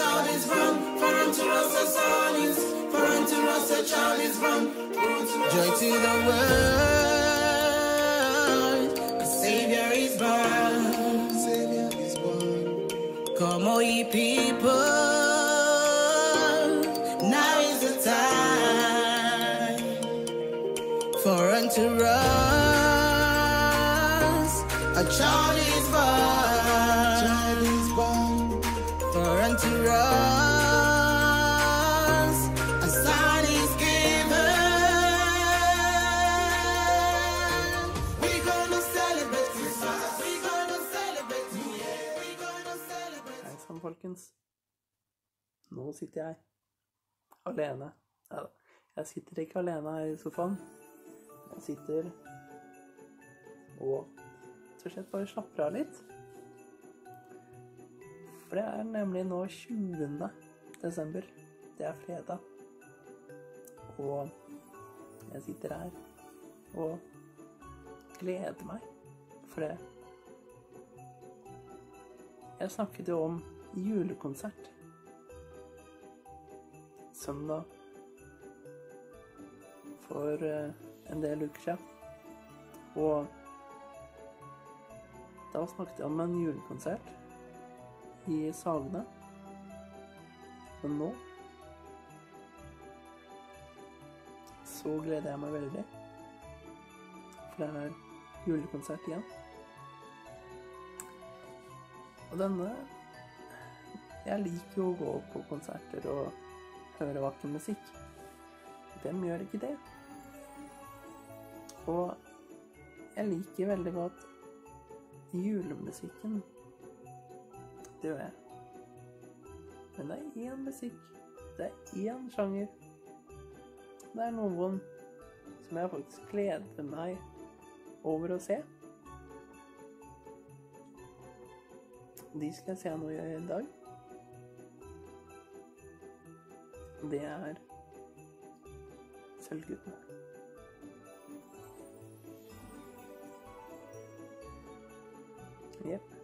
unto us a son is, for unto us a child is born. Joy to the world, a Savior is born. Savior is born. Come, O ye people, now is the time. For unto us a child is born. Folkens. Nå sitter jeg alene. Ja, jeg sitter ikke alene her i sofaen. Jeg sitter og rett og slett bare slapper av litt. For det er nemlig nå 20. desember. Det er fredag. Og jeg sitter her og gleder meg. For det Jeg snakket jo om julekonsert søndag for eh, en del uker siden. Og da snakket jeg om en julekonsert i Sagene. Men nå så gleder jeg meg veldig. For det er julekonsert igjen. Og denne Jeg liker jo å gå på konserter og høre vakker musikk. Hvem gjør ikke det? Og jeg liker veldig godt julemusikken. Det gjør jeg. Men det er én musikk. Det er én sjanger. Det er noen som jeg faktisk gleder meg over å se. De skal jeg se noe i dag. Det er Sølvguttene. Jepp.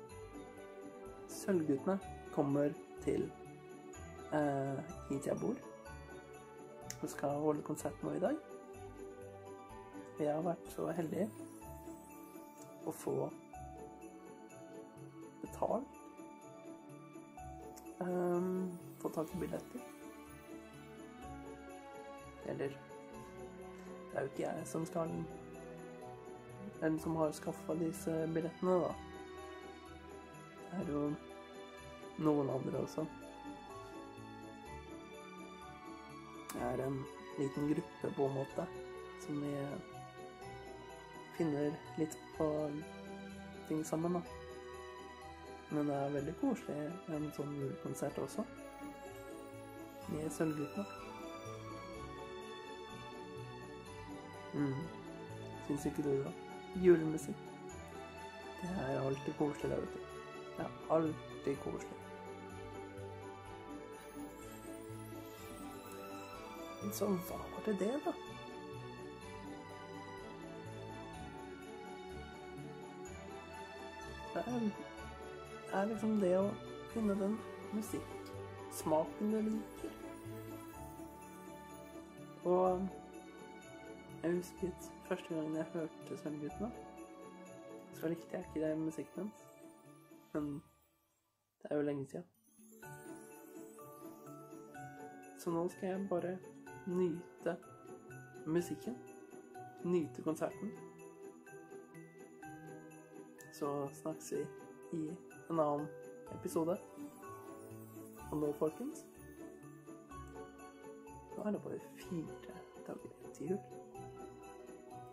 Sølvguttene kommer til eh, hit jeg bor. Og skal holde konsert nå i dag. Og Jeg har vært så heldig å få betalt. Um, få tak i billetter. Eller Det er jo ikke jeg som skal Eller som har skaffa disse billettene, da. Det er jo noen andre også. Det er en liten gruppe, på en måte, som vi finner litt på ting sammen, da. Men det er veldig koselig en sånn julekonsert også. Med Sølvguttene. Mm. Syns ikke du det? Julemusikk. Det er alltid koselig, da, vet du. Det er alltid koselig. Men så var det det, da. Det er, det er liksom det å finne den musikksmaken du liker. Og jeg husket første gangen jeg hørte Sølvguttene, så likte jeg ikke det musikken hans. Men det er jo lenge siden. Så nå skal jeg bare nyte musikken. Nyte konserten. Så snakkes vi i en annen episode. Og nå, folkens Nå er det bare fire dager til jul.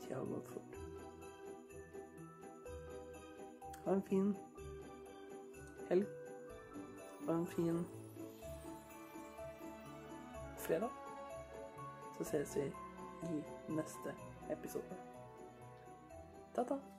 Tida har gått fort. Ha en fin helg. Og en fin fredag. Så ses vi i neste episode. Ta-ta.